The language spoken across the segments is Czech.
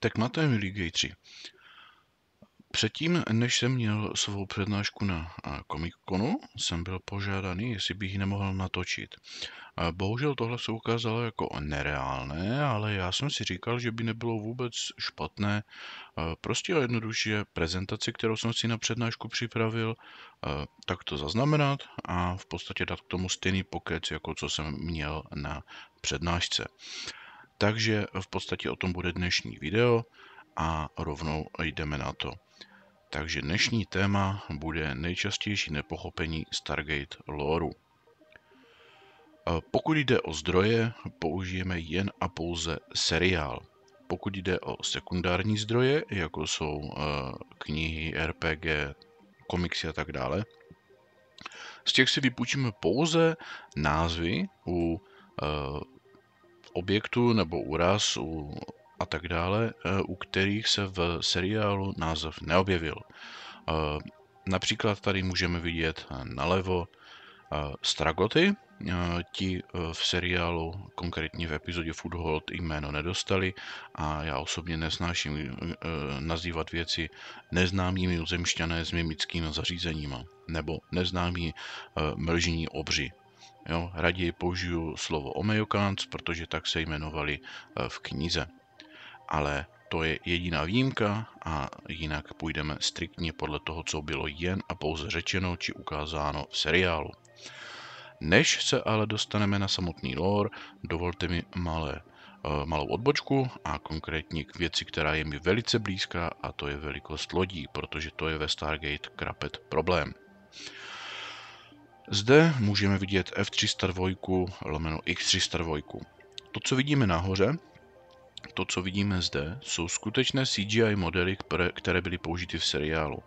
Tak máte, milí gejtři. Předtím, než jsem měl svou přednášku na Comic Conu, jsem byl požádaný, jestli bych ji nemohl natočit. Bohužel tohle se ukázalo jako nereálné, ale já jsem si říkal, že by nebylo vůbec špatné prostě a jednoduše prezentaci, kterou jsem si na přednášku připravil, tak to zaznamenat a v podstatě dát k tomu stejný pokec, jako co jsem měl na přednášce. Takže v podstatě o tom bude dnešní video a rovnou jdeme na to. Takže dnešní téma bude nejčastější nepochopení Stargate loreu. Pokud jde o zdroje, použijeme jen a pouze seriál. Pokud jde o sekundární zdroje, jako jsou eh, knihy, RPG, komiksy a tak dále, z těch si vypůjčíme pouze názvy u eh, objektů nebo úraz u a tak dále, eh, u kterých se v seriálu název neobjevil. Eh, například tady můžeme vidět nalevo Stragoty, ti v seriálu, konkrétně v epizodě Foothold, jméno nedostali a já osobně nesnáším nazývat věci neznámými zemšťané s mimickými zařízeními nebo neznámí mlžní obři. Jo, raději použiju slovo Omejokans, protože tak se jmenovali eh, v knize. Ale to je jediná výjimka a jinak půjdeme striktně podle toho, co bylo jen a pouze řečeno či ukázáno v seriálu. Než se ale dostaneme na samotný lore, dovolte mi malé, eh, malou odbočku a konkrétně k věci, která je mi velice blízká a to je velikost lodí, protože to je ve Stargate krapet problém. Zde můžeme vidět F302 lomeno X302. To, co vidíme nahoře, to, co vidíme zde, jsou skutečné CGI modely, které byly použity v seriálu.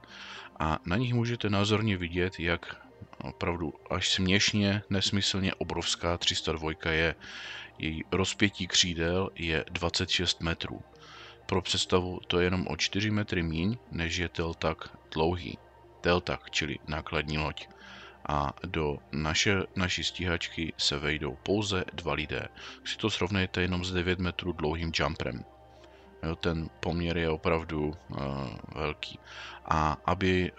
A na nich můžete názorně vidět, jak opravdu až směšně, nesmyslně obrovská 302 je. Její rozpětí křídel je 26 metrů. Pro představu to je jenom o 4 metry míň, než je Teltak dlouhý. Teltak, čili nákladní loď a do naše, naší stíhačky se vejdou pouze dva lidé. Si to srovnejte jenom s 9 metrů dlouhým jumperem. Jo, ten poměr je opravdu uh, velký. A aby,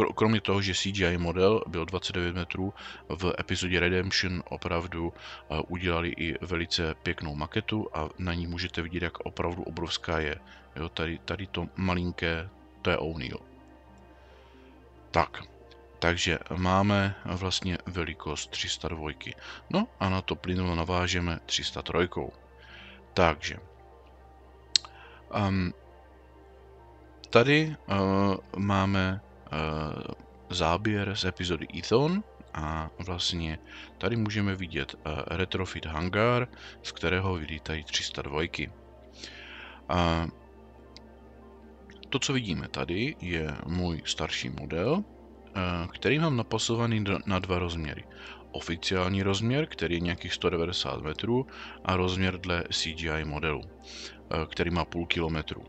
uh, kromě toho, že CGI model byl 29 metrů, v epizodě Redemption opravdu uh, udělali i velice pěknou maketu a na ní můžete vidět, jak opravdu obrovská je. Jo, tady, tady to malinké, to je O'Neill. Tak, takže máme vlastně velikost 302. No a na to plynulo navážeme 303. Takže um, tady uh, máme uh, záběr z epizody Ethon a vlastně tady můžeme vidět uh, retrofit hangar, z kterého vylítají 302. Uh, to, co vidíme tady, je můj starší model, který mám napasovaný na dva rozměry. Oficiální rozměr, který je nějakých 190 metrů, a rozměr dle CGI modelu, eh, který má půl kilometru.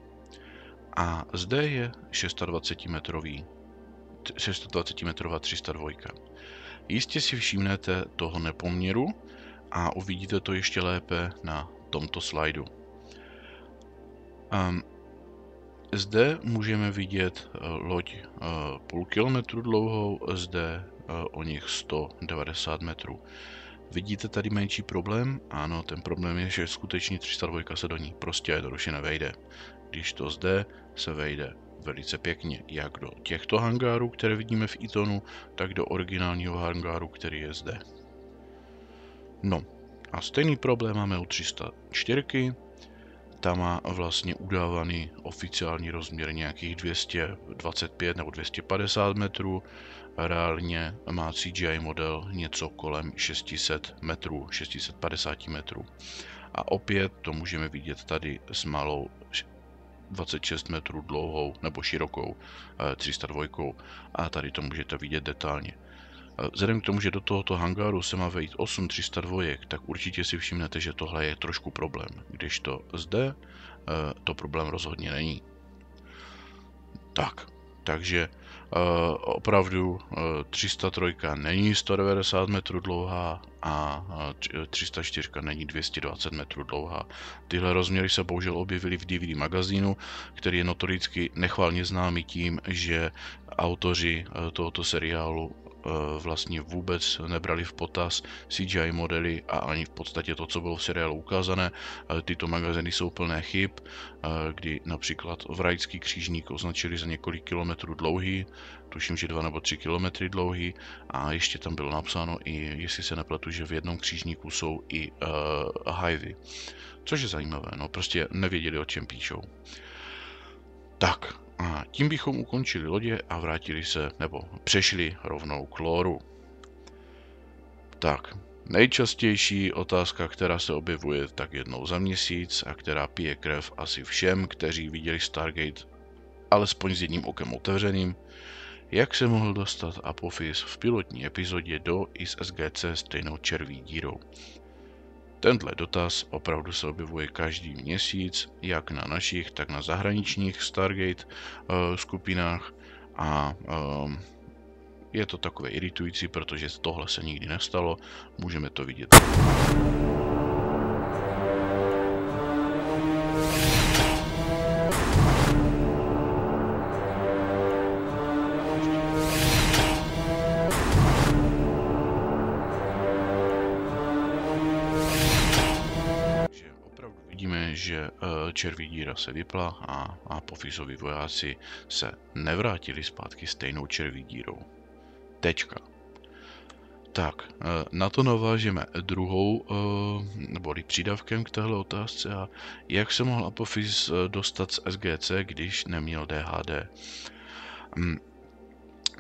A zde je 620 metrový 620 metrová 302. Jistě si všimnete toho nepoměru a uvidíte to ještě lépe na tomto slajdu. Um, zde můžeme vidět eh, loď eh, půl kilometru dlouhou, zde eh, o nich 190 metrů. Vidíte tady menší problém? Ano, ten problém je, že skutečně 302 se do ní prostě jednoduše nevejde. Když to zde se vejde velice pěkně, jak do těchto hangárů, které vidíme v Itonu, tak do originálního hangáru, který je zde. No, a stejný problém máme u 304, ta má vlastně udávaný oficiální rozměr nějakých 225 nebo 250 metrů, reálně má CGI model něco kolem 600 metrů, 650 metrů. A opět to můžeme vidět tady s malou 26 metrů dlouhou nebo širokou 302 eh, a tady to můžete vidět detailně. Vzhledem k tomu, že do tohoto hangáru se má vejít 8 302, tak určitě si všimnete, že tohle je trošku problém, když to zde eh, to problém rozhodně není. Tak, Takže uh, opravdu uh, 303 není 190 metrů dlouhá a uh, 304 není 220 metrů dlouhá. Tyhle rozměry se bohužel objevily v DVD magazínu, který je notoricky nechvalně známý tím, že autoři tohoto seriálu Eh, vlastně vůbec nebrali v potaz CGI modely a ani v podstatě to, co bylo v seriálu ukázané. Tyto magaziny jsou plné chyb, eh, kdy například Vrajský křížník označili za několik kilometrů dlouhý, tuším, že dva nebo tři kilometry dlouhý a ještě tam bylo napsáno i, jestli se nepletu, že v jednom křížníku jsou i uh, hivy. Což je zajímavé, no prostě nevěděli, o čem píšou. Tak, a tím bychom ukončili lodě a vrátili se, nebo přešli rovnou k lóru. Tak, nejčastější otázka, která se objevuje tak jednou za měsíc a která pije krev asi všem, kteří viděli Stargate alespoň s jedním okem otevřeným, jak se mohl dostat Apophis v pilotní epizodě do IS SGC stejnou červí dírou. Tenhle dotaz opravdu se objevuje každý měsíc, jak na našich, tak na zahraničních Stargate uh, skupinách a uh, je to takové iritující, protože tohle se nikdy nestalo, můžeme to vidět. Červí díra se vypla a, a Pofisovi vojáci se nevrátili zpátky stejnou červí dírou. Tečka. Tak, eh, na to navážeme druhou, eh, nebo přidavkem k téhle otázce a jak se mohl Apophis dostat z SGC, když neměl DHD. Hm,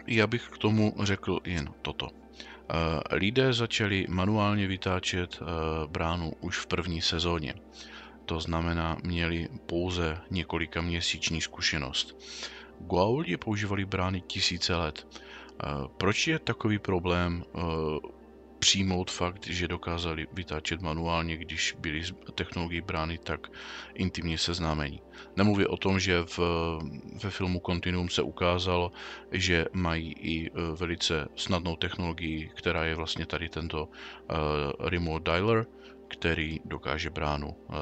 já bych k tomu řekl jen toto. Lidé začali manuálně vytáčet bránu už v první sezóně to znamená měli pouze několika měsíční zkušenost. Guauli používali brány tisíce let. Eh, proč je takový problém eh, přijmout fakt, že dokázali vytáčet manuálně, když byli s technologií brány tak intimně seznámení. Nemluvě o tom, že v, ve filmu Continuum se ukázalo, že mají i eh, velice snadnou technologii, která je vlastně tady tento uh, remote dialer, který dokáže bránu uh,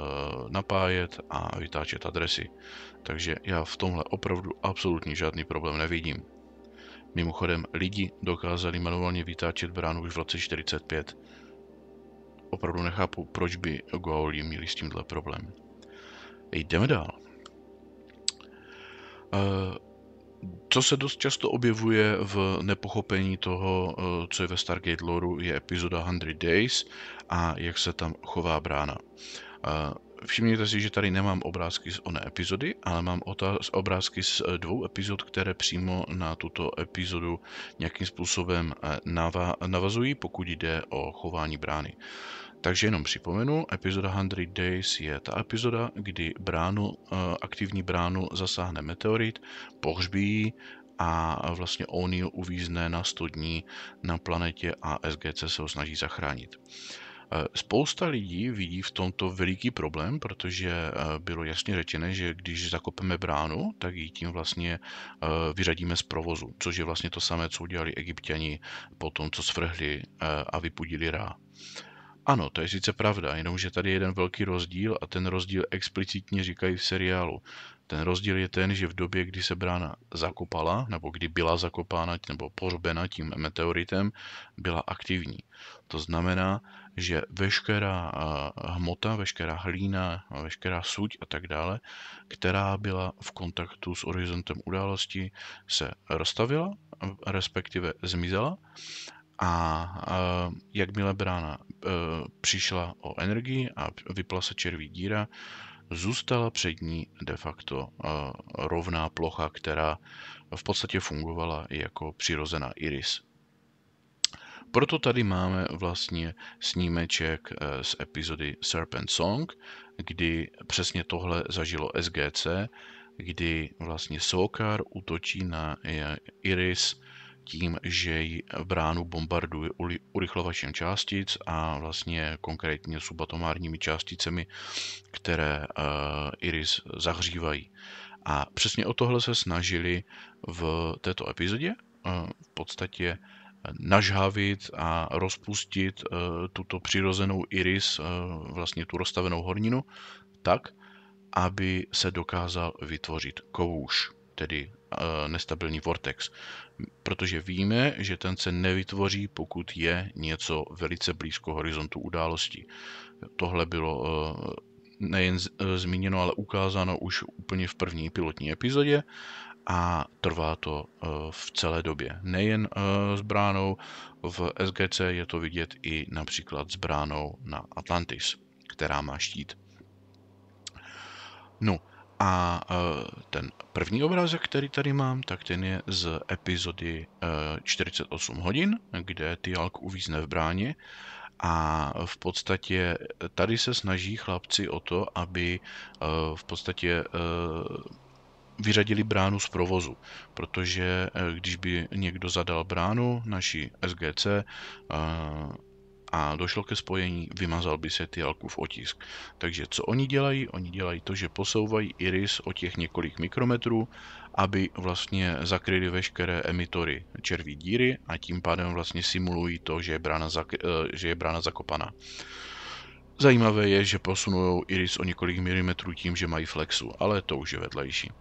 napájet a vytáčet adresy. Takže já v tomhle opravdu absolutně žádný problém nevidím. Mimochodem, lidi dokázali manuálně vytáčet bránu už v roce 45. Opravdu nechápu, proč by Goauli měli s tímhle problém. Jdeme dál. Uh, co se dost často objevuje v nepochopení toho, eh, co je ve Stargate loreu, je epizoda 100 Days a jak se tam chová brána. Eh, všimněte si, že tady nemám obrázky z oné epizody, ale mám obrázky z eh, dvou epizod, které přímo na tuto epizodu nějakým způsobem navazují, pokud jde o chování brány. Takže jenom připomenu, epizoda 100 Days je ta epizoda, kdy bránu, eh, aktivní bránu zasáhne meteorit, pohřbí a vlastně O'Neill uvízne na 100 dní na planetě a SGC se ho snaží zachránit. Eh, spousta lidí vidí v tomto veliký problém, protože eh, bylo jasně řečené, že když zakopeme bránu, tak ji tím vlastně vyřadíme z provozu, což je vlastně to samé, co udělali egyptiani po tom, co svrhli a vypudili Rá. Ano, to je sice pravda, jenomže tady je jeden velký rozdíl a ten rozdíl explicitně říkají v seriálu. Ten rozdíl je ten, že v době, kdy se brána zakopala, nebo kdy byla zakopána nebo pohřbena tím meteoritem, byla aktivní. To znamená, že veškerá hmota, veškerá hlína, veškerá suť a tak dále, která byla v kontaktu s horizontem události, se rozstavila, respektive zmizela a jakmile brána přišla o energii a vypla se červí díra, zůstala před ní de facto e, rovná plocha, která v podstatě fungovala jako přirozená iris. Proto tady máme vlastně snímeček e, z epizody Serpent Song, kdy přesně tohle zažilo SGC, kdy vlastně Sokar útočí na Iris tím, že bránu bombarduje urychlovačem částic a vlastně konkrétně subatomárními částicemi, které uh, Iris zahřívají. A přesně o tohle se snažili v této epizodě. V podstatě nažhavit a rozpustit tuto přirozenou iris, vlastně tu rozstavenou horninu, tak, aby se dokázal vytvořit kouš, tedy nestabilní vortex. Protože víme, že ten se nevytvoří, pokud je něco velice blízko horizontu události. Tohle bylo nejen zmíněno, ale ukázáno už úplně v první pilotní epizodě a trvá to v celé době. Nejen s bránou, v SGC je to vidět i například s bránou na Atlantis, která má štít. No a ten první obrázek, který tady mám, tak ten je z epizody 48 hodin, kde Tialk uvízne v bráně. A v podstatě tady se snaží chlapci o to, aby v podstatě vyřadili bránu z provozu, protože když by někdo zadal bránu naší SGC, a došlo ke spojení, vymazal by se Tialkův otisk. Takže co oni dělají? Oni dělají to, že posouvají iris o těch několik mikrometrů, aby vlastně zakryli veškeré emitory červí díry a tím pádem vlastně simulují to, že je brána, zak- eh, že je brána zakopaná. Zajímavé je, že posunují iris o několik milimetrů tím, že mají flexu, ale to už je vedlejší.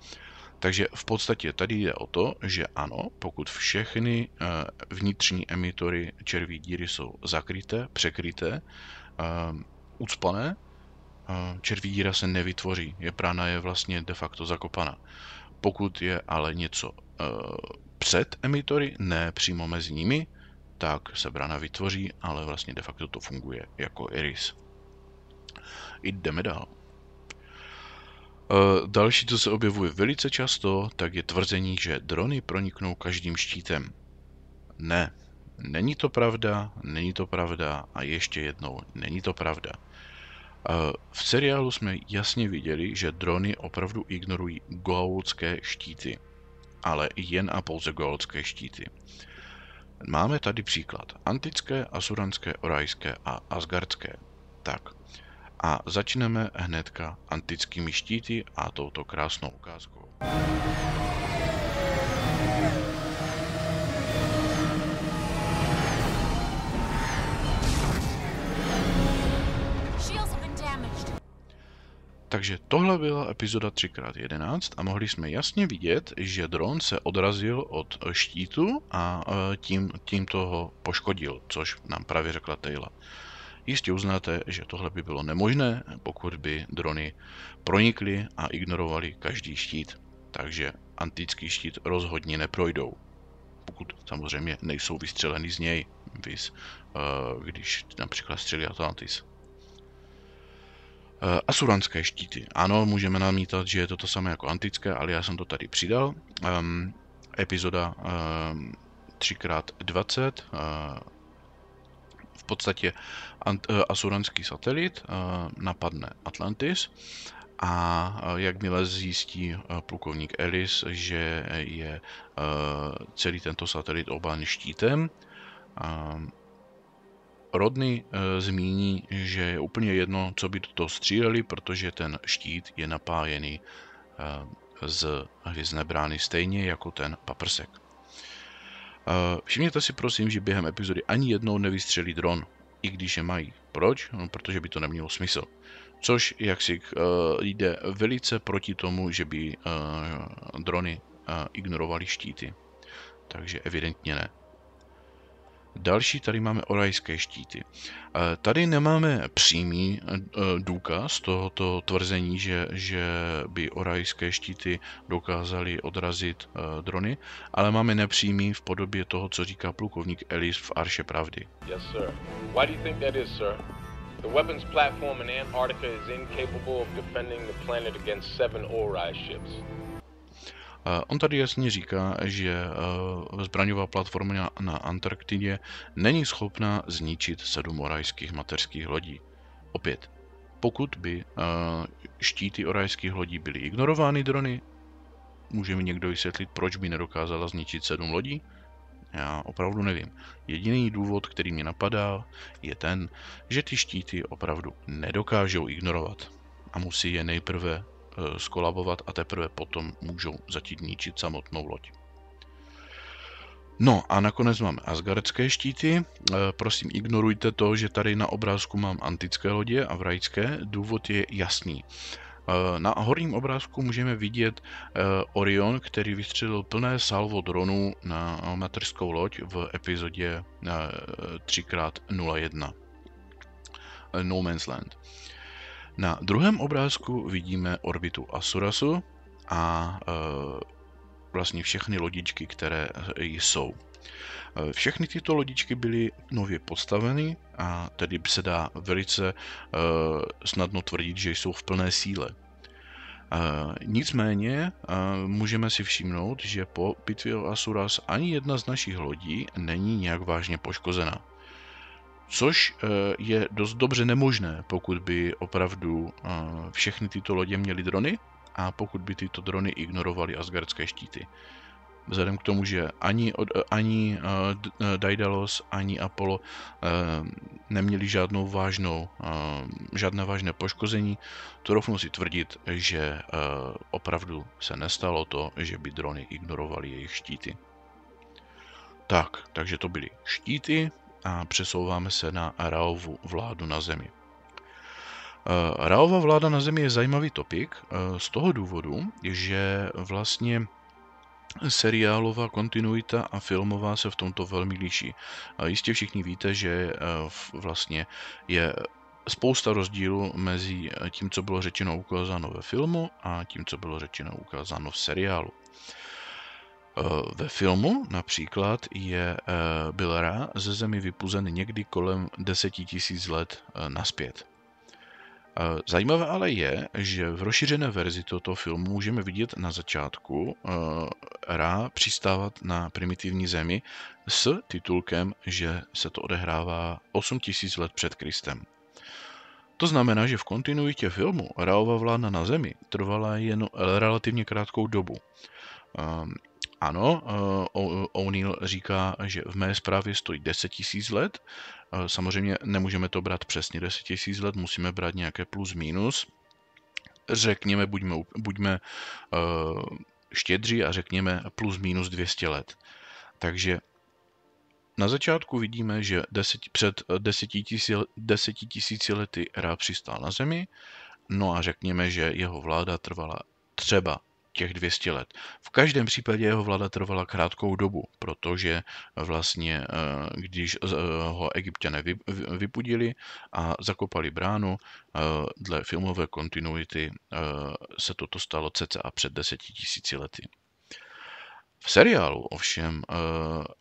Takže v podstatě tady jde o to, že ano, pokud všechny eh, vnitřní emitory červí díry jsou zakryté, překryté, eh, ucpané, eh, červí díra se nevytvoří, je prána je vlastně de facto zakopaná. Pokud je ale něco před emitory, ne přímo mezi nimi, tak se brána vytvoří, ale vlastně de facto to funguje jako iris. Jdeme dál. Eh, další, co se objevuje velice často, tak je tvrzení, že drony proniknou každým štítem. Ne, není to pravda, není to pravda a ještě jednou, není to pravda. Eh, v seriálu jsme jasně viděli, že drony opravdu ignorují goaulské štíty, ale jen a pouze goaulské štíty. Máme tady příklad. Antické, asuranské, orajské a asgardské. Tak, a začneme hnedka antickými štíty a touto krásnou ukázkou. Takže tohle byla epizoda 3x11 a mohli jsme jasně vidět, že dron se odrazil od štítu a e, tím, tím toho poškodil, což nám právě řekla Taylor. Jistě uznáte, že tohle by bylo nemožné, pokud by drony pronikly a ignorovali každý štít. Takže antický štít rozhodně neprojdou. Pokud samozřejmě nejsou vystřeleny z něj, vys, eh, když například střelí Atlantis. Eh, asuranské štíty. Ano, můžeme namítat, že je to to samé jako antické, ale já jsem to tady přidal. Um, epizoda um, 3x20, uh, v podstatě eh, asuranský satelit eh, napadne Atlantis a eh, jakmile zjistí plukovník Ellis, že je celý tento satelit obán štítem, Rodny zmíní, že je úplně jedno, co by to stříleli, protože ten štít je napájený z hvězdné brány stejně jako ten paprsek. Všimněte si prosím, že během epizody ani jednou nevystřelí dron, i když je mají. Proč? No, protože by to nemělo smysl. Což jak si uh, jde velice proti tomu, že by uh, drony ignorovaly štíty. Takže evidentně ne. Další tady máme orajské štíty. Tady nemáme přímý e, důkaz tohoto tvrzení, že, že by orajské štíty dokázaly odrazit drony, ale máme nepřímý v podobě toho, co říká plukovník Ellis v Arše pravdy. Yes, sir. Why do you think that is, sir? The weapons platform in Antarctica is incapable of defending the planet against seven ships. On tady jasně říká, že eh, zbraňová platforma na Antarktidě není schopná zničit sedm orajských mateřských lodí. Opět, pokud by eh, štíty orajských lodí byly ignorovány drony, může mi někdo vysvětlit, proč by nedokázala zničit sedm lodí? Já opravdu nevím. Jediný důvod, který mě napadá, je ten, že ty štíty opravdu nedokážou ignorovat a musí je nejprve skolabovat a teprve potom můžou začít ničit samotnou loď. No a nakonec máme asgardské štíty. Prosím, ignorujte to, že tady na obrázku mám antické lodě a vrajské. Důvod je jasný. Na horním obrázku můžeme vidět Orion, který vystřelil plné salvo dronů na mateřskou loď v epizodě 3x01 No Man's Land. Na druhém obrázku vidíme orbitu Asurasu a vlastně všechny lodičky, které jsou. Všechny tyto lodičky byly nově postaveny a tedy se dá velice uh, snadno tvrdit, že jsou v plné síle. Nicméně můžeme si všimnout, že po bitvě o Asuras ani jedna z našich lodí není nějak vážně poškozena. Což je dost dobře nemožné, pokud by opravdu všechny tyto lodě měly drony a pokud by tyto drony ignorovaly asgardské štíty vzhledem k tomu, že ani, ani uh, Daedalus, ani Apollo neměli žádnou vážnou, žádné vážné poškození, troufnu si tvrdit, že opravdu se nestalo to, že by drony ignorovaly jejich štíty. Tak, takže to byly štíty a přesouváme se na Raovu vládu na Zemi. Raova vláda na Zemi je zajímavý topik z toho důvodu, že vlastně seriálová kontinuita a filmová se v tomto velmi liší. Jistě všichni víte, že eh, vlastně je spousta rozdílů mezi tím, co bylo řečeno ukázáno ve filmu a tím, co bylo řečeno ukázáno v seriálu. Eh, ve filmu například je eh, Billera ze Zemi vypuzen někdy kolem 10 000 let naspět. Zajímavé ale je, že v rozšířené verzi tohoto filmu můžeme vidět na začátku Ra přistávat na primitivní zemi s titulkem, že se to odehrává 8000 let před Kristem. To znamená, že v kontinuitě filmu Raova vláda na Zemi trvala jen relativně krátkou dobu. Ano, uh, O'Neill říká, že v mé zprávě stojí 10 000 let, Samozřejmě nemůžeme to brát přesně 10 000 let, musíme brát nějaké plus minus. Řekněme, buďme, buďme uh, štědří a řekněme plus minus 200 let. Takže na začátku vidíme, že deset, před 10 tisíci lety Ra přistál na Zemi, no a řekněme, že jeho vláda trvala třeba těch 200 let. V každém případě jeho vláda trvala krátkou dobu, protože vlastně, eh, když eh, ho egyptiané vypudili a zakopali bránu, eh, dle filmové kontinuity se toto stalo cca před deseti tisíci lety. V seriálu ovšem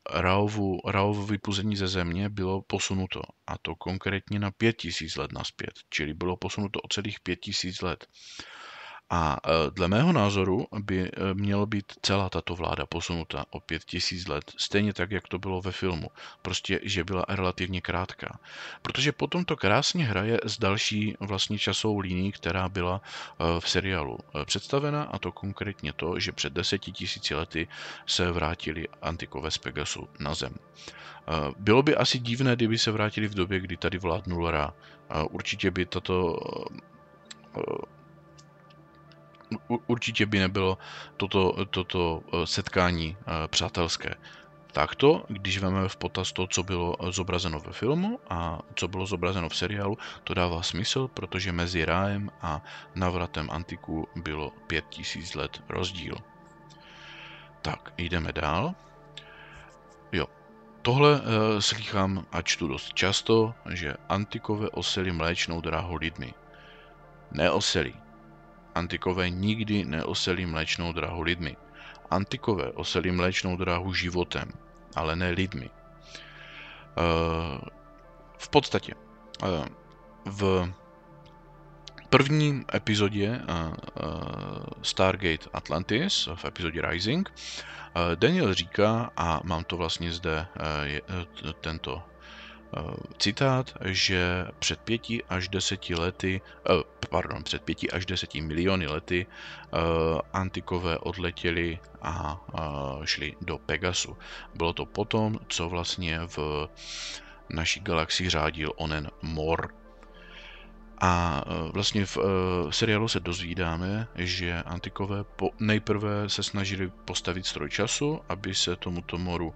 Raovu, Raovu vypuzení ze země bylo posunuto, a to konkrétně na 5000 let naspět, čili bylo posunuto o celých 5000 let. A e, dle mého názoru by e, mělo být celá tato vláda posunuta o pět tisíc let, stejně tak, jak to bylo ve filmu. Prostě, že byla relativně krátká. Protože potom to krásně hraje s další vlastně časovou líní, která byla e, v seriálu představena, a to konkrétně to, že před deseti tisíci lety se vrátili antikové z Pegasu na Zem. Bylo by asi divné, kdyby se vrátili v době, kdy tady vládnul Ra. Určitě by tato určitě by nebylo toto, toto eh, setkání eh, přátelské. Takto, když vezmeme v potaz to, co bylo zobrazeno ve filmu a co bylo zobrazeno v seriálu, to dává smysl, protože mezi rájem a navratem antiku bylo 5000 let rozdíl. Tak, jdeme dál. Jo, tohle e, slychám a čtu dost často, že antikové osely mléčnou dráhu lidmi. Neoseli, Antikové nikdy neoseli mléčnou dráhu lidmi. Antikové oseli mléčnou dráhu životem, ale ne lidmi. Eh, v podstatě eh, v první epizodě eh, Stargate Atlantis, v epizodě Rising, Daniel říká, a mám to vlastně zde tento citát, že před pěti až deseti lety, eh, pardon, před pěti až deseti miliony lety eh, antikové odletěli a šli do Pegasu. Bylo to potom, co vlastně v naší galaxii řádil onen Mor. A e, vlastně v uh, seriálu se dozvídáme, že antikové po, nejprve se snažili postavit stroj času, aby se tomuto moru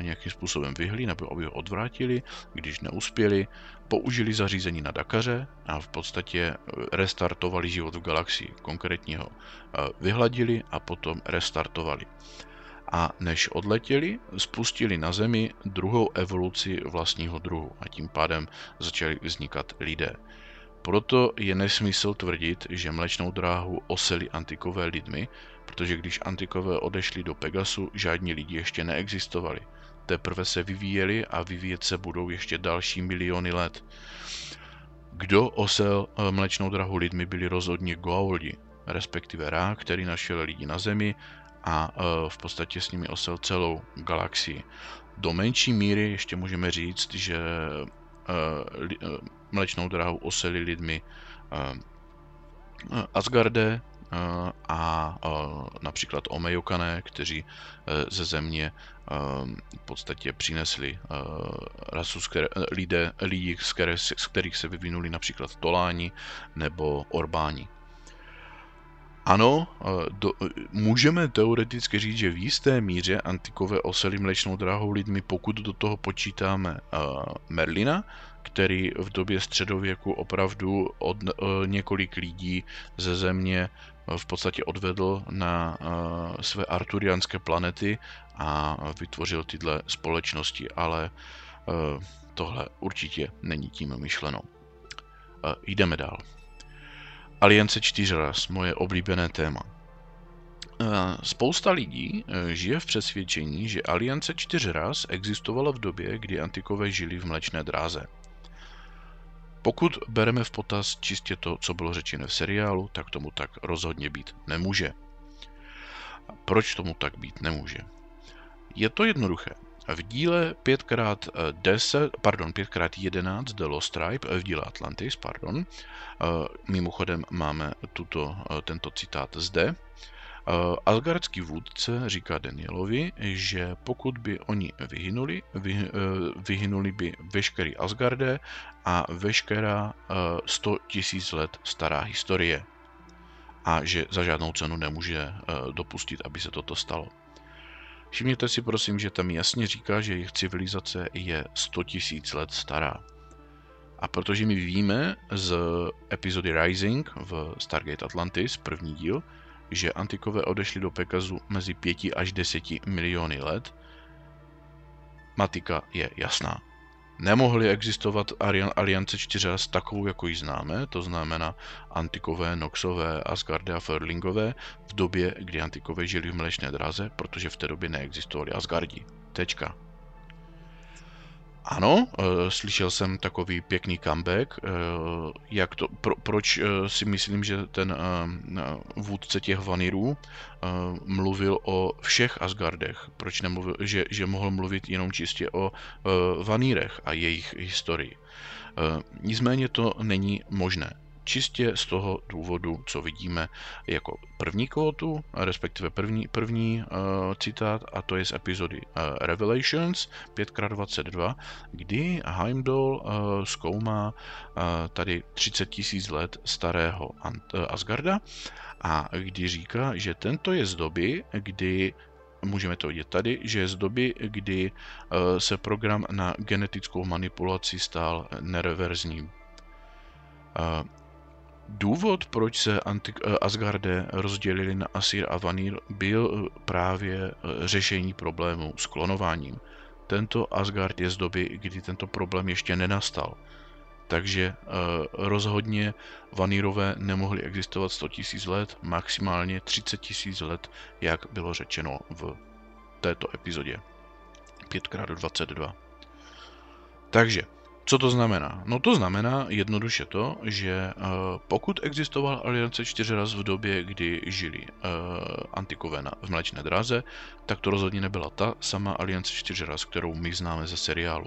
nějakým způsobem vyhli nebo aby ho odvrátili. Když neuspěli, použili zařízení na Dakaře a v podstatě e, restartovali život v galaxii. Konkrétně ho vyhladili a potom restartovali. A než odletěli, spustili na Zemi druhou evoluci vlastního druhu a tím pádem začali vznikat lidé. Proto je nesmysl tvrdit, že mlečnou dráhu oseli antikové lidmi, protože když antikové odešli do Pegasu, žádní lidi ještě neexistovali. Teprve se vyvíjeli a vyvíjet se budou ještě další miliony let. Kdo osel eh, mlečnou drahu lidmi byli rozhodně Goa'uldi, respektive Ra, který našel lidi na Zemi a eh, v podstatě s nimi osel celou galaxii. Do menší míry ještě můžeme říct, že eh, mlečnou dráhu oseli lidmi Asgarde a například Omejokané, kteří ze země v podstatě přinesli rasu z které, lidé, lidi, z, které, z kterých se vyvinuli například Toláni nebo Orbáni. Ano, do, můžeme teoreticky říct, že v jisté míře antikové osely mlečnou dráhou lidmi, pokud do toho počítáme uh, Merlina, který v době středověku opravdu od uh, několik lidí ze země uh, v podstatě odvedl na uh, své arturianské planety a vytvořil tyhle společnosti, ale tohle určitě není tím myšleno. Jdeme dál. Aliance čtyřras, moje oblíbené téma. Eh, spousta lidí eh, žije v přesvědčení, že Aliance čtyřras existovala v době, kdy antikové žili v mlečné dráze. Pokud bereme v potaz čistě to, co bylo řečeno v seriálu, tak tomu tak rozhodně být nemůže. Proč tomu tak být nemůže? Je to jednoduché. V díle 5x10, pardon, 5x11 The Lost Tribe, v díle Atlantis, pardon, eh, mimochodem máme tuto, eh, tento citát zde, eh, Asgardský vůdce říká Danielovi, že pokud by oni vyhynuli, vy, vyhynuli by veškerý Asgarde a veškerá 100 tisíc let stará historie. A že za žádnou cenu nemůže dopustit, aby se toto stalo. Všimněte si prosím, že tam jasně říká, že jejich civilizace je 100 000 let stará. A protože my víme z epizody Rising v Stargate Atlantis, první díl, že antikové odešli do Pekazu mezi 5 až 10 miliony let, matika je jasná nemohly existovat aliance čtyřas takovou, jako ji známe, to znamená antikové, noxové, Asgardy a Furlingové, v době, kdy antikové žili v mlečné draze, protože v té době neexistovali Asgardi. Tečka. Ano, eh, slyšel jsem takový pěkný comeback. Eh, jak to, pro, proč eh, si myslím, že ten vůdce těch vanirů mluvil o všech Asgardech? Proč nemluvil, že, že mohl mluvit jenom čistě o vanírech a jejich historii? Nicméně to není možné čistě z toho důvodu, co vidíme jako první kvótu, respektive první, první uh, citát, a to je z epizody uh, Revelations 5x22, kdy Heimdall uh, zkoumá uh, tady 30 tisíc let starého Ant- uh, Asgarda a kdy říká, že tento je z doby, kdy můžeme to vidět tady, že je z doby, kdy se program na genetickou manipulaci stal nereverzním. Důvod, proč se Antik- eh, Asgarde rozdělili na Asir a Vanir, byl eh, právě eh, řešení problému s klonováním. Tento Asgard je z doby, kdy tento problém ještě nenastal. Takže rozhodně vanírové nemohli existovat 100 000 let, maximálně 30 000 let, jak bylo řečeno v této epizodě. 5x22. Takže co to znamená? No to znamená jednoduše to, že uh, pokud existoval Aliance 4 raz v době, kdy žili uh, antikové v Mlečné dráze, tak to rozhodně nebyla ta sama Aliance 4 raz, kterou my známe ze seriálu.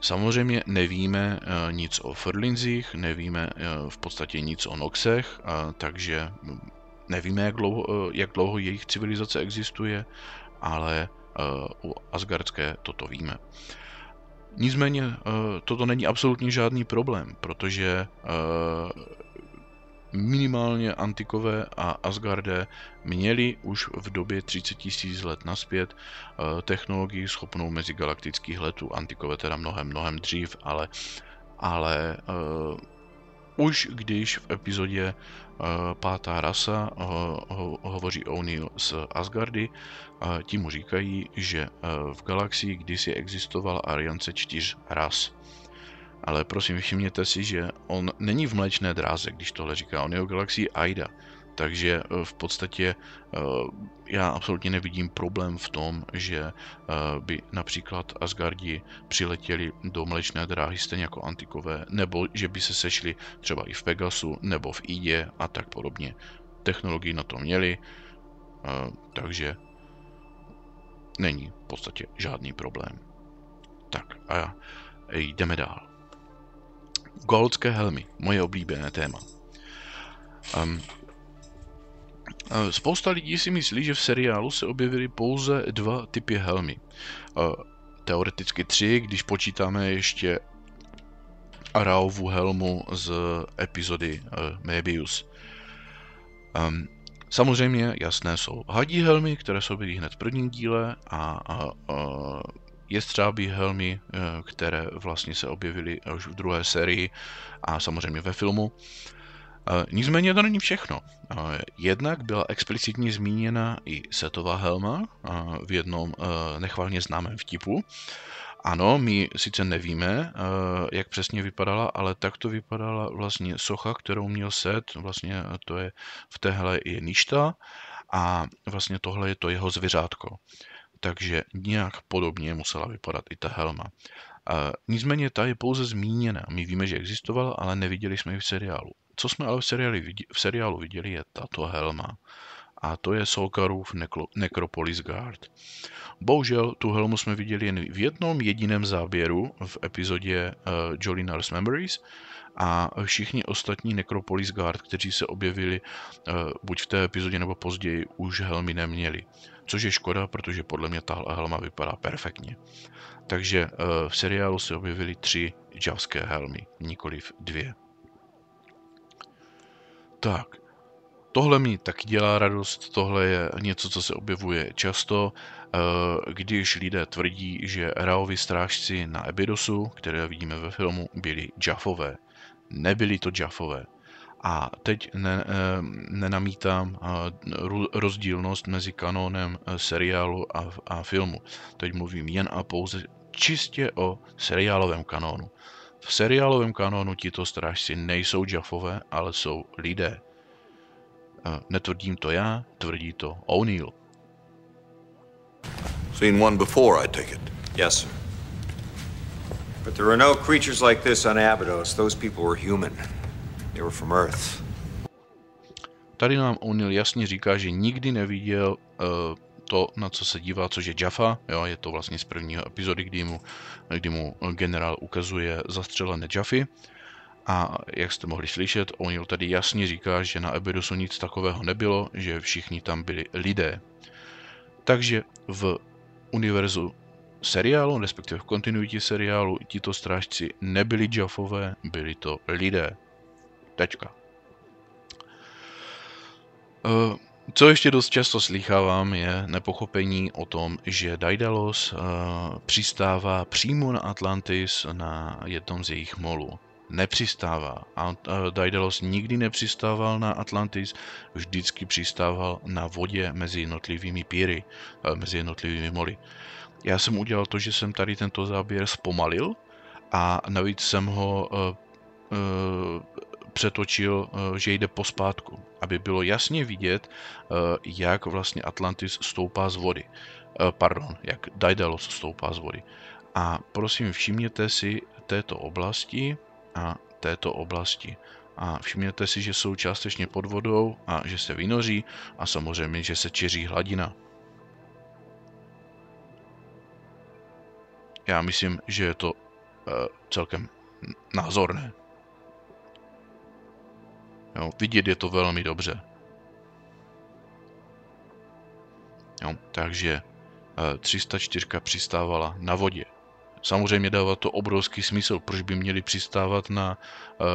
Samozřejmě nevíme uh, nic o Furlinzích, nevíme v podstatě nic o Noxech, takže nevíme, jak dlouho, uh, jak dlouho jejich civilizace existuje, ale u Asgardské toto víme. Nicméně toto není absolutně žádný problém, protože minimálně Antikové a Asgardé měli už v době 30 000 let naspět technologii schopnou mezigalaktických letů. Antikové teda mnohem, mnohem dřív, ale, ale uh, už když v epizodě Pátá rasa ho, hovoří O'Neill z Asgardy, ti mu říkají, že uh, v galaxii kdysi existovala aliance čtyř ras. Ale prosím, všimněte si, že on není v mléčné dráze, když tohle říká, on je o galaxii Aida. Takže eh, v podstatě eh, já absolutně nevidím problém v tom, že eh, by například Asgardi přiletěli do mlečné dráhy stejně jako antikové, nebo že by se sešli třeba i v Pegasu, nebo v Idě a tak podobně. Technologii na to měli, takže není v podstatě žádný problém. Tak a jdeme dál. Goldské helmy, moje oblíbené téma. Um, Spousta lidí si myslí, že v seriálu se objevily pouze dva typy helmy. Teoreticky tři, když počítáme ještě Araovu helmu z epizody Mebius. Samozřejmě, jasné jsou hadí helmy, které jsou byly hned v prvním díle a, jestřábí helmy, e, které vlastně se objevily už v druhé sérii a samozřejmě ve filmu. Nicméně to není všechno. Jednak byla explicitně zmíněna i setová helma v jednom nechvalně známém vtipu. Ano, my sice nevíme, jak přesně vypadala, ale tak to vypadala vlastně socha, kterou měl set. Vlastně to je v téhle je ništa a vlastně tohle je to jeho zvěřátko. Takže nějak podobně musela vypadat i ta helma. Nicméně ta je pouze zmíněna. My víme, že existovala, ale neviděli jsme ji v seriálu. Co jsme ale v, seriálu, v seriálu viděli, je tato helma. A to je Solkarův Necropolis Guard. Bohužel tu helmu jsme viděli jen v jednom jediném záběru v epizodě uh, Jolly Nurse Memories a všichni ostatní Necropolis Guard, kteří se objevili uh, buď v té epizodě nebo později, už helmy neměli. Což je škoda, protože podle mě ta helma vypadá perfektně. Takže uh, v seriálu se objevily tři javské helmy, nikoliv dvě. Tak, tohle mi taky dělá radost, tohle je něco, co se objevuje často, eh, když lidé tvrdí, že Raovi strážci na Ebidosu, které vidíme ve filmu, byli Jaffové. Nebyli to Jaffové. A teď ne, eh, nenamítám eh, rozdílnost mezi kanónem seriálu a, a filmu. Teď mluvím jen a pouze čistě o seriálovém kanónu. V seriálovém kanonu tito strážci nejsou Jaffové, ale jsou lidé. Netvrdím to já, tvrdí to O'Neill. Seen one before, I take it. Yes, sir. But there are no creatures like this on Abydos. Those people were human. They were from Earth. Tady nám O'Neill jasně říká, že nikdy neviděl uh, to, na co se dívá, což je Jaffa. Jo, je to vlastně z prvního epizody, kdy mu, kdy mu generál ukazuje zastřelené Jaffy. A jak jste mohli slyšet, O'Neill tady jasně říká, že na Ebirusu nic takového nebylo, že všichni tam byli lidé. Takže v univerzu seriálu, respektive v kontinuitě seriálu, tito strážci nebyli Jaffové, byli to lidé. Tečka. Uh, co ještě dost často slychávám, je nepochopení o tom, že Daedalus uh, přistává přímo na Atlantis na jednom z jejich molů. Nepřistává. A uh, Daedalus nikdy nepřistával na Atlantis, vždycky přistával na vodě mezi jednotlivými píry, uh, mezi jednotlivými moly. Já jsem udělal to, že jsem tady tento záběr zpomalil a navíc jsem ho přetočil, eh, že jde pospátku, aby bylo jasně vidět, eh, jak vlastně Atlantis stoupá z vody. Eh, pardon, jak Daedalus stoupá z vody. A prosím, všimněte si této oblasti a této oblasti. A všimněte si, že jsou částečně pod vodou a že se vynoří a samozřejmě, že se čeří hladina. Já myslím, že je to uh, celkem názorné. Jo, vidět je to velmi dobře. Jo, takže 304 eh, přistávala na vodě. samozřejmě dává to obrovský smysl, proč by měli přistávat na uh,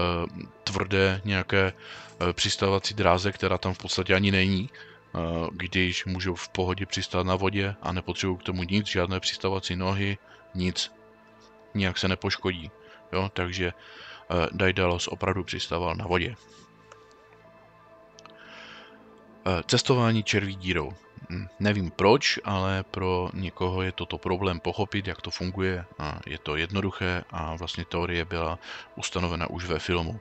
tvrdé nějaké uh, přistávací dráze, která tam v podstatě ani není, uh, když můžou v pohodě přistát na vodě a nepotřebují k tomu nic, žádné přistávací nohy, nic, nijak se nepoškodí. Jo? Takže uh, Daedalus opravdu přistával na vodě. Uh, cestování červí dírou. Hm, nevím proč, ale pro někoho je toto problém pochopit, jak to funguje. A je to jednoduché a vlastně teorie byla ustanovena už ve filmu.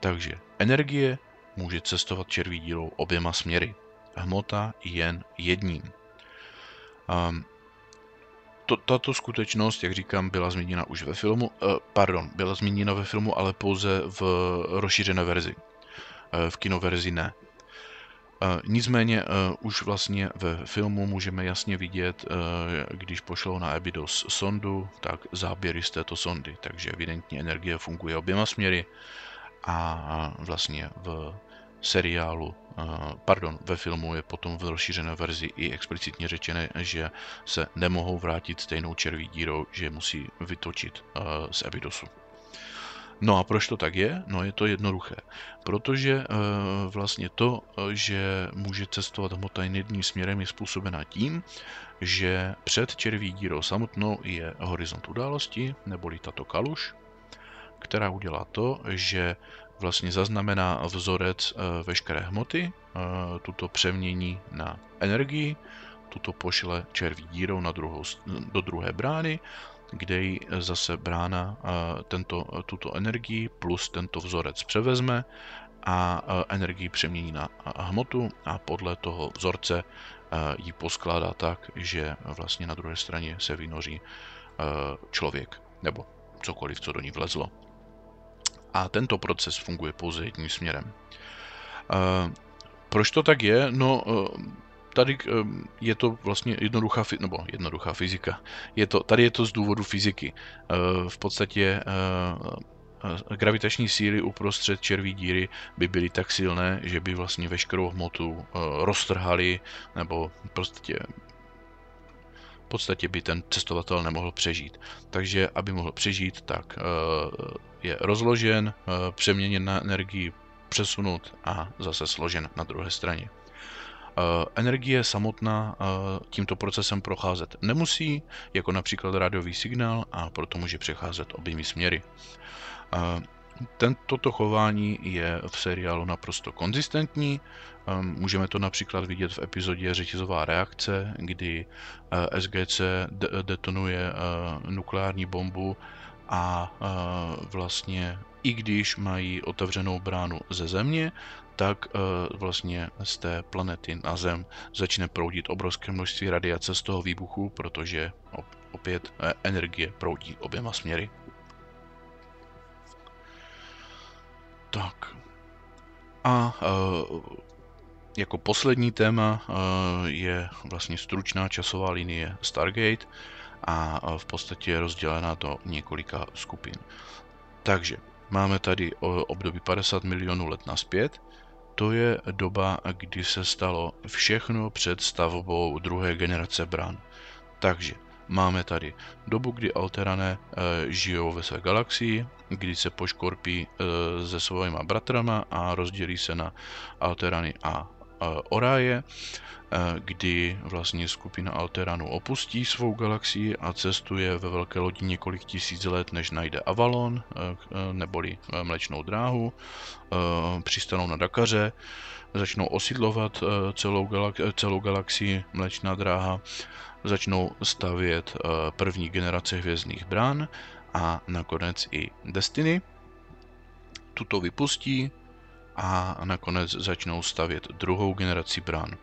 Takže energie může cestovat červí dílou oběma směry. Hmota jen jedním. Um, to, tato skutečnost, jak říkám, byla zmíněna už ve filmu, uh, pardon, byla zmíněna ve filmu, ale pouze v rozšířené verzi. Uh, v kinoverzi ne. Nicméně už vlastně ve filmu můžeme jasně vidět, když pošlou na Abydos sondu, tak záběry z této sondy. Takže evidentně energie funguje oběma směry a vlastně v seriálu, pardon, ve filmu je potom v rozšířené verzi i explicitně řečené, že se nemohou vrátit stejnou červí dírou, že musí vytočit z Abydosu. No a proč to tak je? No je to jednoduché. Protože e, vlastně to, že může cestovat hmota jedním směrem je způsobená tím, že před červí dírou samotnou je horizont události, neboli tato kaluš, která udělá to, že vlastně zaznamená vzorec e, veškeré hmoty, tuto přemění na energii, tuto pošle červí dírou na druhou, do druhé brány kde zase brána tento, tuto energii plus tento vzorec převezme a energii přemění na hmotu a podle toho vzorce ji poskládá tak, že vlastně na druhé straně se vynoří člověk nebo cokoliv, co do ní vlezlo. A tento proces funguje pouze jedním směrem. Proč to tak je? No, tady ehm, je to vlastně jednoduchá, nebo jednoduchá fyzika. Je to, tady je to z důvodu fyziky. Eh, v podstatě eh, eh, gravitační síly uprostřed červí díry by byly tak silné, že by vlastně veškerou hmotu roztrhali, nebo prostě v podstatě by ten cestovatel nemohl přežít. Takže aby mohl přežít, tak je rozložen, přeměněn na energii, přesunut a zase složen na druhé straně. Eh, energie samotná eh, tímto procesem procházet nemusí, jako například rádiový signál, a proto může přecházet oběmi směry. Eh, ten, toto chování je v seriálu naprosto konzistentní. Můžeme to například vidět v epizodě Řetězová reakce, kdy SGC detonuje nukleární bombu a vlastně i když mají otevřenou bránu ze země, tak eh, vlastně z té planety na Zem začne proudit obrovské množství radiace z toho výbuchu, protože opět eh, energie proudí oběma směry. Tak. A uh, jako poslední téma je vlastně stručná časová linie Stargate a v podstatě je rozdělená do několika skupin. Takže máme tady období 50 milionů let naspět, to je doba, kdy se stalo všechno před stavbou druhé generace bran. Takže máme tady dobu, kdy Alterané e, žijou ve své galaxii, kdy se poškorpí e, se svými bratrama a rozdělí se na Alterany a e, Oráje. Eh, kdy vlastně skupina Alteranů opustí svou galaxii a cestuje ve velké lodi několik tisíc let, než najde Avalon, eh, eh, neboli Mlečnou dráhu, přistanou na Dakaře, začnou osidlovat celou, galak- celou galaxii Mlečná dráha, začnou stavět první generace hvězdných brán a nakonec i Destiny. Tuto vypustí a nakonec začnou stavět druhou generaci brán.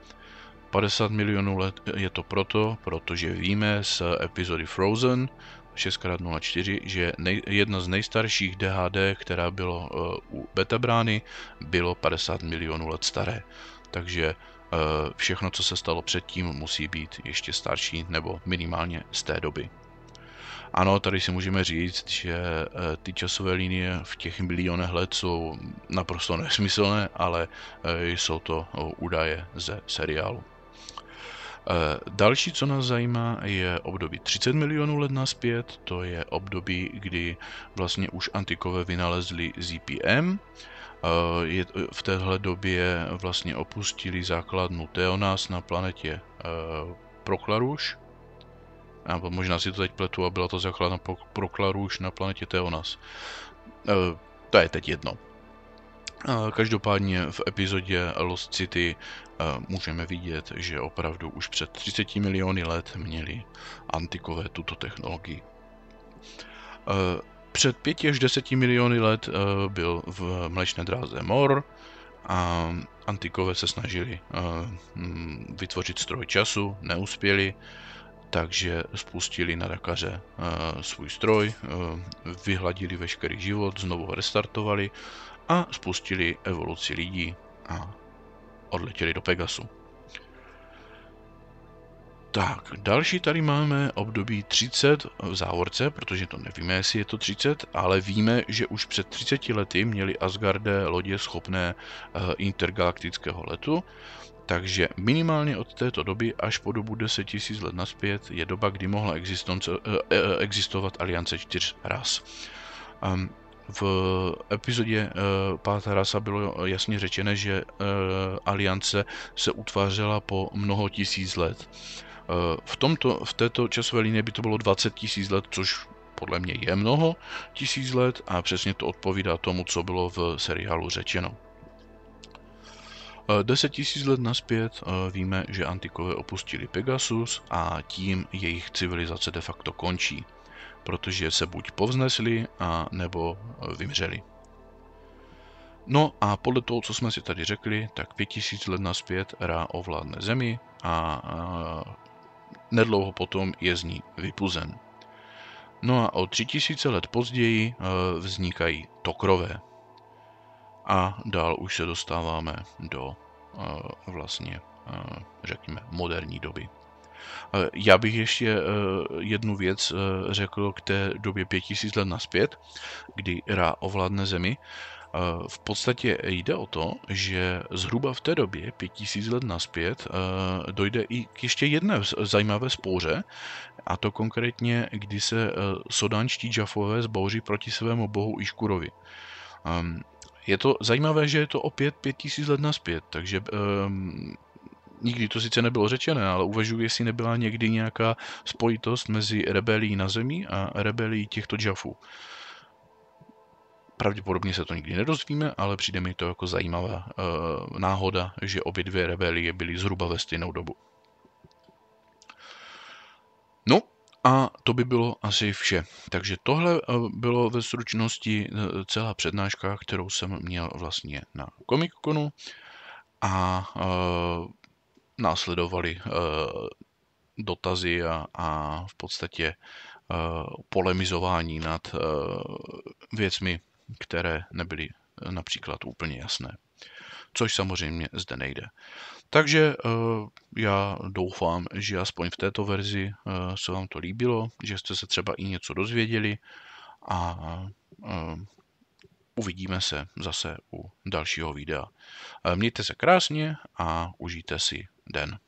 50 milionů let je to proto, protože víme z epizody Frozen 6x04, že nej, jedna z nejstarších DHD, která bylo uh, u Betabrány, bylo 50 milionů let staré. Takže uh, všechno, co se stalo předtím, musí být ještě starší nebo minimálně z té doby. Ano, tady si můžeme říct, že uh, ty časové linie v těch milionech let jsou naprosto nesmyslné, ale jsou to údaje ze seriálu. Další, co nás zajímá, je období 30 milionů let naspět. To je období, kdy vlastně už antikové vynalezli ZPM. V téhle době vlastně opustili základnu Teonas na planetě Proklaruš. Nebo možná si to teď pletu a byla to základna Proklaruš na planetě Teonas. To je teď jedno. Každopádně v epizodě Lost City můžeme vidět, že opravdu už před 30 miliony let měli antikové tuto technologii. Před 5 až 10 miliony let byl v mlečné dráze mor a antikové se snažili vytvořit stroj času, neuspěli, takže spustili na Dakaře svůj stroj, vyhladili veškerý život, znovu restartovali a spustili evoluci lidí a odletěli do Pegasu. Tak, další tady máme období 30 v závorce, protože to nevíme, jestli je to 30, ale víme, že už před 30 lety měli Asgardé lodě schopné uh, intergalaktického letu, takže minimálně od této doby až po dobu 10 000 let naspět je doba, kdy mohla uh, existovat aliance čtyř ras. Um, v epizodě Pátá rasa bylo jasně řečené, že aliance se utvářela po mnoho tisíc let. V, tomto, v této časové linii by to bylo 20 tisíc let, což podle mě je mnoho tisíc let a přesně to odpovídá tomu, co bylo v seriálu řečeno. Deset tisíc let naspět víme, že antikové opustili Pegasus a tím jejich civilizace de facto končí protože se buď povznesli, a nebo vymřeli. No a podle toho, co jsme si tady řekli, tak 5000 let naspět Ra ovládne Zemi a, nedlouho potom je z ní vypuzen. No a o 3000 let později vznikají Tokrové. A dál už se dostáváme do e, vlastně, e, řekněme, moderní doby. Já bych ještě eh, jednu věc eh, řekl k té době 5000 let naspět, kdy Ra ovládne Zemi. Eh, v podstatě jde o to, že zhruba v té době, 5000 let naspět, dojde i k ještě jedné zajímavé spouře, a to konkrétně, kdy se sodančtí Jafové zbouří proti svému bohu Iškurovi. Je to zajímavé, že je to opět 5000 let naspět, takže um, nikdy to sice nebylo řečené, ale uvažuji, jestli nebyla někdy nějaká spojitost mezi rebelí na zemi a rebelí těchto Jafů. Pravděpodobně se to nikdy nedozvíme, ale přijde mi to jako zajímavá uh, náhoda, že obě dvě rebelie byly zhruba ve stejnou dobu. No a to by bylo asi vše. Takže tohle uh, bylo ve stručnosti uh, celá přednáška, kterou jsem měl vlastně na Comic Conu. A následovaly eh, dotazy a, a v podstatě eh, polemizování nad eh, věcmi, které nebyly například úplně jasné. Což samozřejmě zde nejde. Takže já doufám, že aspoň v této verzi se vám to líbilo, že jste se třeba i něco dozvěděli a uvidíme se zase u dalšího videa. Mějte se krásně a užijte si den.